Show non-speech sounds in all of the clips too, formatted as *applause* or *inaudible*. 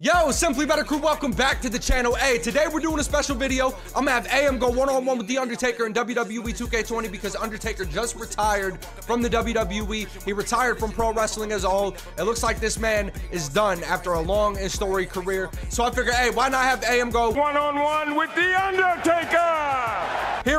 Yo, Simply Better Crew, welcome back to the channel. Hey, today we're doing a special video. I'm gonna have AM go one-on-one -on -one with The Undertaker in WWE 2K20 because Undertaker just retired from the WWE. He retired from pro wrestling as a whole. It looks like this man is done after a long and storied career. So I figured, hey, why not have AM go one-on-one -on -one with The Undertaker?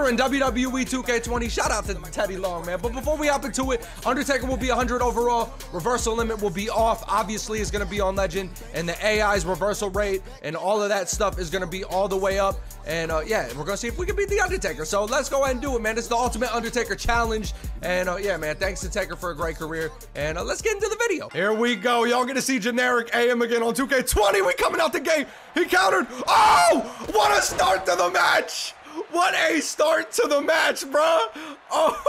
In WWE 2K20, shout out to Teddy Long, man. But before we hop into it, Undertaker will be 100 overall. Reversal limit will be off. Obviously, is gonna be on Legend. And the AI's reversal rate, and all of that stuff is going to be all the way up. And uh, yeah, we're going to see if we can beat The Undertaker. So let's go ahead and do it, man. It's the Ultimate Undertaker Challenge. And uh, yeah, man, thanks to Taker for a great career. And uh, let's get into the video. Here we go. Y'all going to see generic AM again on 2K20. We coming out the game. He countered. Oh, what a start to the match. What a start to the match, bro. Oh,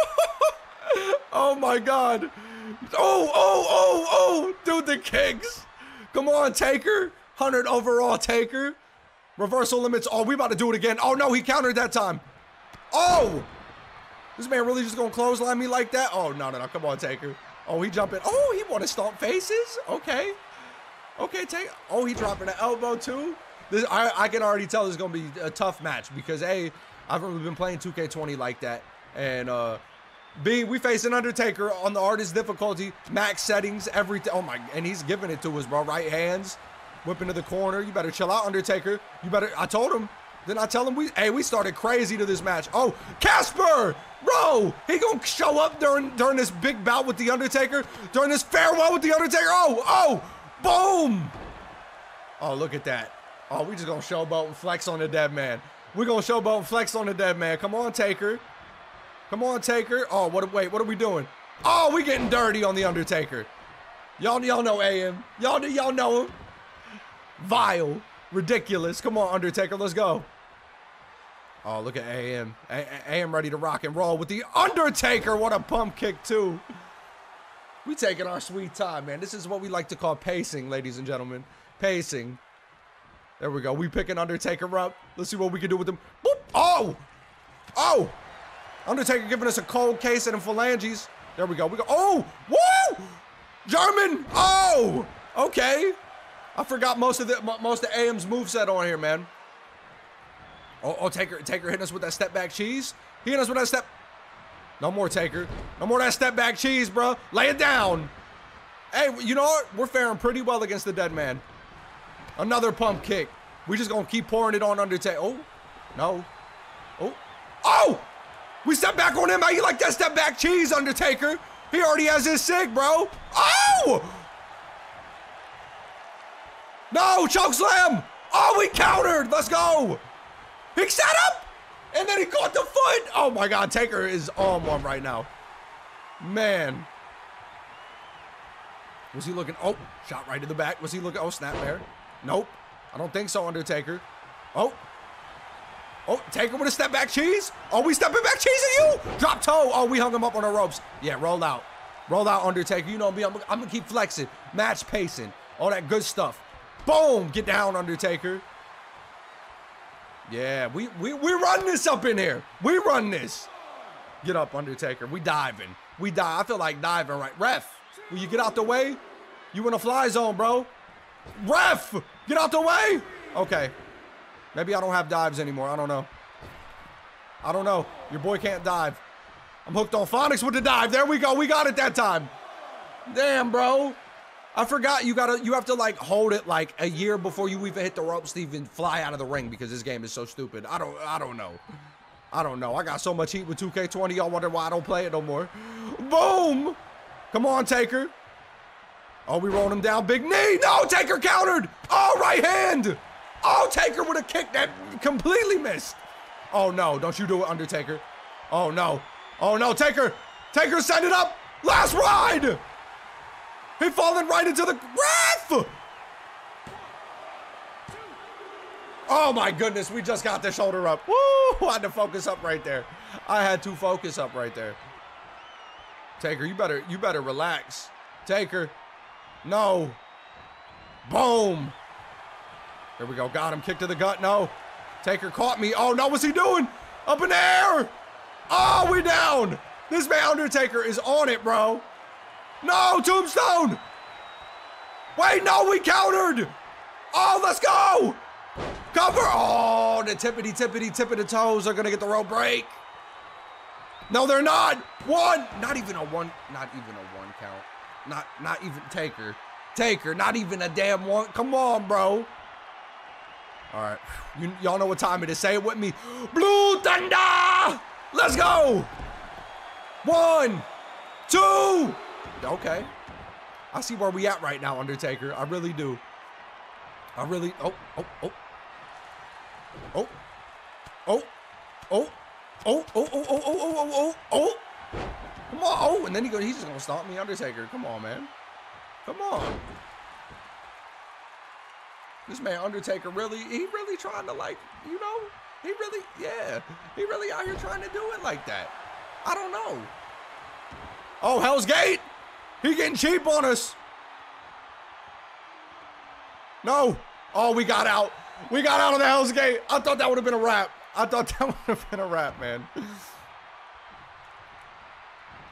*laughs* oh my God. Oh, oh, oh, oh, dude, the kicks. Come on, Taker. 100 overall, Taker. Reversal limits. Oh, we about to do it again. Oh, no, he countered that time. Oh! This man really just gonna clothesline me like that? Oh, no, no, no. Come on, Taker. Oh, he jumping. Oh, he want to stomp faces? Okay. Okay, take. Oh, he dropping an elbow, too? This, I, I can already tell this is going to be a tough match because, A, I've really been playing 2K20 like that. And, uh, B, we face an Undertaker on the artist difficulty, max settings, everything. Oh my, and he's giving it to us, bro. Right hands, whipping to the corner. You better chill out, Undertaker. You better, I told him. Then I tell him we, hey, we started crazy to this match. Oh, Casper, bro, he gonna show up during during this big bout with the Undertaker, during this farewell with the Undertaker. Oh, oh, boom. Oh, look at that. Oh, we just gonna showboat and flex on the dead man. We gonna showboat and flex on the dead man. Come on, Taker. Come on, Taker. Oh, what? Wait, what are we doing? Oh, we getting dirty on the Undertaker. Y'all, y'all know AM. Y'all, y'all know him. Vile, ridiculous. Come on, Undertaker, let's go. Oh, look at AM. AM ready to rock and roll with the Undertaker. What a pump kick too. We taking our sweet time, man. This is what we like to call pacing, ladies and gentlemen. Pacing. There we go. We pick an Undertaker up. Let's see what we can do with him. Boop. Oh! Oh! Undertaker giving us a cold case and a phalanges. There we go. We go. Oh, woo! German. Oh, okay. I forgot most of the most of AM's moveset on here, man. Oh, oh, Taker, Taker hitting us with that step back cheese. He hitting us with that step. No more Taker. No more that step back cheese, bro. Lay it down. Hey, you know what? We're faring pretty well against the dead man. Another pump kick. We just gonna keep pouring it on Undertaker. Oh, no. Oh, oh! We step back on him. How you like that step back cheese, Undertaker? He already has his sig, bro. Oh! No, choke slam. Oh, we countered. Let's go. He set up, and then he caught the foot. Oh my God, Taker is on one right now. Man. Was he looking? Oh, shot right to the back. Was he looking? Oh, snap there. Nope. I don't think so, Undertaker. Oh, Oh, Taker with a step back cheese. Oh, we stepping back cheese at you. Drop toe. Oh, we hung him up on the ropes. Yeah, roll out. Roll out, Undertaker. You know me. I'm, I'm going to keep flexing. Match pacing. All that good stuff. Boom. Get down, Undertaker. Yeah, we, we, we run this up in here. We run this. Get up, Undertaker. We diving. We dive. I feel like diving right. Ref, will you get out the way? You in a fly zone, bro. Ref, get out the way. Okay. Maybe I don't have dives anymore. I don't know. I don't know. Your boy can't dive. I'm hooked on phonics with the dive. There we go. We got it that time. Damn, bro. I forgot you gotta you have to like hold it like a year before you even hit the ropes to even fly out of the ring because this game is so stupid. I don't I don't know. I don't know. I got so much heat with 2K20. Y'all wonder why I don't play it no more. Boom! Come on, Taker. Oh, we rolling him down. Big knee. No, Taker countered. Oh, right hand. Oh, Taker with a kick that completely missed. Oh, no. Don't you do it, Undertaker. Oh, no. Oh, no. Taker. Taker, send it up. Last ride. He falling right into the ref. Oh, my goodness. We just got the shoulder up. Woo. I had to focus up right there. I had to focus up right there. Taker, you better, you better relax. Taker. No. Boom. There we go. Got him. Kick to the gut. No. Taker caught me. Oh, no. What's he doing? Up in the air. Oh, we down. This man Undertaker is on it, bro. No, Tombstone. Wait, no, we countered. Oh, let's go. Cover. Oh, the tippity tippity tip of the toes are gonna get the rope break. No, they're not. One. Not even a one. Not even a one count. Not not even Taker. Taker. Not even a damn one. Come on, bro. All right. Y'all know what time it is. Say it with me. Blue Thunder. Let's go. One, two. Okay. I see where we at right now, Undertaker. I really do. I really. Oh, oh, oh. Oh. Oh. Oh. Oh, oh, oh, oh, oh, oh, oh, oh, oh. Come on. Oh, and then he go, he's just gonna stomp me, Undertaker. Come on, man. Come on. This man Undertaker really, he really trying to like, you know, he really, yeah, he really out here trying to do it like that. I don't know. Oh, Hell's Gate. He getting cheap on us. No. Oh, we got out. We got out of the Hell's Gate. I thought that would have been a wrap. I thought *laughs* that would have been a wrap, man.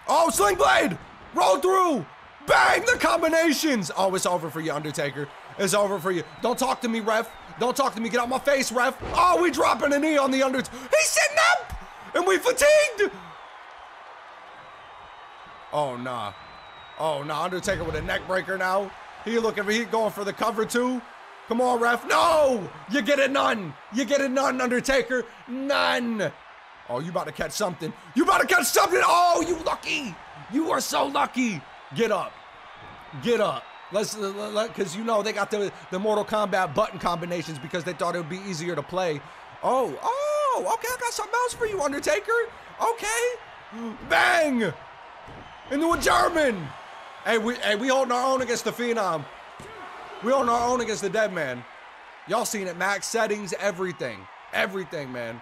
Oh, Sling Blade! Roll through! Bang! The combinations! Oh, it's over for you, Undertaker. It's over for you. Don't talk to me, ref. Don't talk to me. Get out my face, ref. Oh, we dropping a knee on the Undertaker. He's sitting up! And we fatigued! Oh, nah. Oh, nah. Undertaker with a neck breaker now. He looking he going for the cover too. Come on, ref. No! You get it none. You get it none, Undertaker. None. Oh, you about to catch something. You about to catch something. Oh, you lucky. You are so lucky. Get up. Get up. Let's, because you know they got the, the Mortal Kombat button combinations because they thought it would be easier to play. Oh, oh, okay, I got something else for you, Undertaker. Okay. Bang! Into a German. Hey, we, hey, we holding our own against the Phenom. We holding our own against the dead man. Y'all seen it, max settings, everything. Everything, man.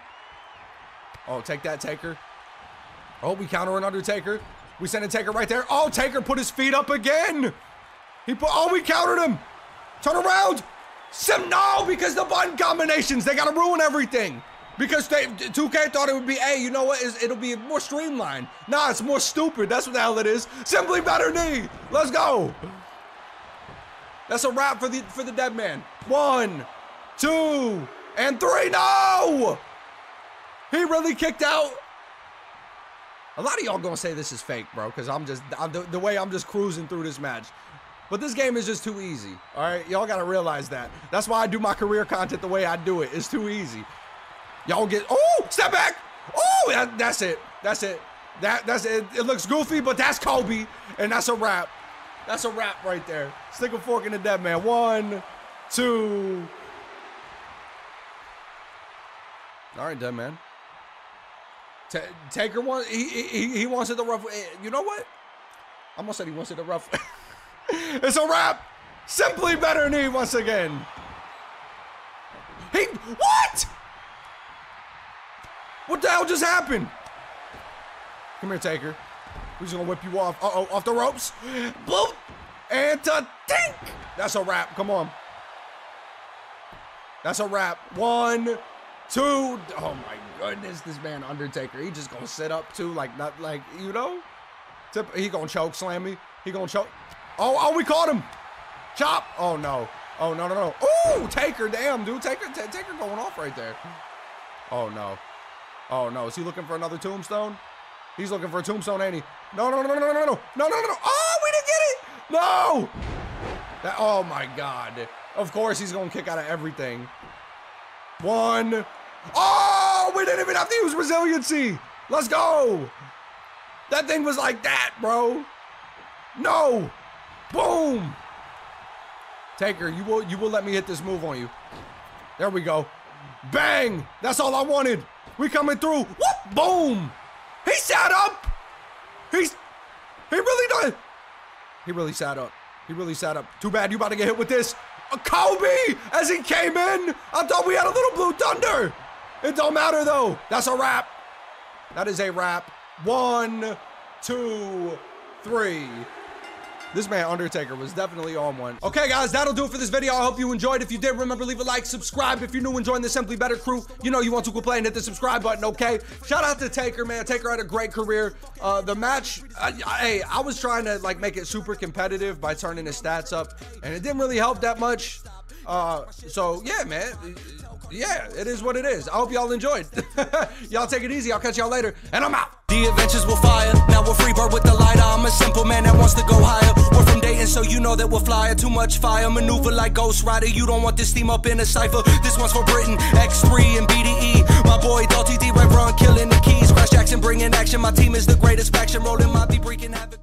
Oh, take that, Taker. Oh, we counter an Undertaker. We send a Taker right there. Oh, Taker put his feet up again. He put, oh, we countered him. Turn around. Sim, no, because the button combinations, they got to ruin everything. Because they, 2K thought it would be, hey, you know what? It'll be more streamlined. Nah, it's more stupid. That's what the hell it is. Simply better knee. Let's go. That's a wrap for the for the dead man. One, two, and three. No! He really kicked out. A lot of y'all gonna say this is fake, bro, because I'm just I'm, the, the way I'm just cruising through this match. But this game is just too easy. All right, y'all gotta realize that. That's why I do my career content the way I do it. It's too easy. Y'all get oh step back. Oh, that, that's it. That's it. That that's it. It looks goofy, but that's Kobe, and that's a wrap. That's a wrap right there. Stick a fork in the dead man. One, two. All right, dead man. T Taker wants he, he he wants it the rough. Eh, you know what? I almost said he wants it the rough. *laughs* it's a wrap. Simply better knee once again. He what? What the hell just happened? Come here, Taker. We're just gonna whip you off. Uh oh, off the ropes. Boom! And to tink! That's a wrap. Come on. That's a wrap. One, two. Oh my goodness, this man Undertaker. He just gonna sit up too, like not like you know. Tip, he gonna choke slam me. He gonna choke. Oh, oh, we caught him. Chop. Oh no. Oh no no no. Oh, Taker. Damn, dude. Taker. Taker going off right there. Oh no. Oh no. Is he looking for another tombstone? He's looking for a tombstone, ain't he? No, no, no, no, no, no, no, no, no, no. Oh, we didn't get it. No. That, oh my God. Of course he's to kick out of everything. One. Oh, Oh, we didn't even have to use resiliency. Let's go. That thing was like that, bro. No. Boom. Taker, you will you will let me hit this move on you. There we go. Bang. That's all I wanted. We coming through. Whoop. Boom. He sat up. He's he really done. He really sat up. He really sat up. Too bad you about to get hit with this. A Kobe as he came in. I thought we had a little blue thunder. It don't matter though. That's a wrap. That is a wrap. One, two, three. This man Undertaker was definitely on one. Okay, guys, that'll do it for this video. I hope you enjoyed. If you did, remember leave a like, subscribe. If you're new and join the Simply Better crew, you know you want to and hit the subscribe button. Okay. Shout out to Taker, man. Taker had a great career. Uh, the match, I, I, hey, I was trying to like make it super competitive by turning his stats up, and it didn't really help that much. Uh, so yeah, man. Yeah, it is what it is. I hope y'all enjoyed. *laughs* y'all take it easy. I'll catch y'all later, and I'm out. The adventures will fire. Now we're free bird with the lighter. I'm a simple man that wants to go higher. We're from Dayton, so you know that we're flyer. Too much fire, maneuver like Ghost Rider. You don't want this steam up in a cipher. This one's for Britain, X3 and BDE. My boy Dalty D, Red Run, killing the keys. Crash Jackson, bringing action. My team is the greatest faction, rolling my deep, wreaking havoc.